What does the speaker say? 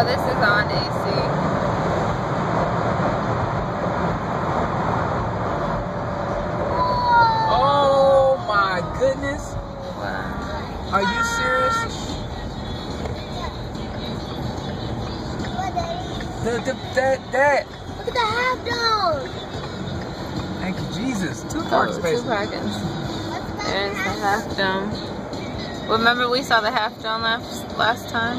Oh, this is on AC. Oh my goodness. Wow. Are you serious? The, the, that, that. Look at the half dome. Thank you, Jesus. Two park Oh, two spaces. parkings. There's the half dome. Remember we saw the half dome last last time?